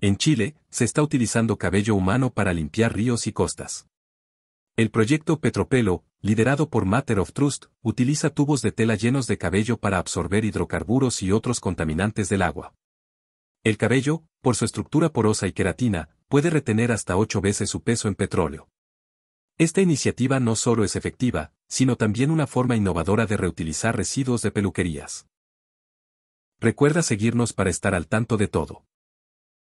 En Chile, se está utilizando cabello humano para limpiar ríos y costas. El proyecto Petropelo, liderado por Matter of Trust, utiliza tubos de tela llenos de cabello para absorber hidrocarburos y otros contaminantes del agua. El cabello, por su estructura porosa y queratina, puede retener hasta ocho veces su peso en petróleo. Esta iniciativa no solo es efectiva, sino también una forma innovadora de reutilizar residuos de peluquerías. Recuerda seguirnos para estar al tanto de todo.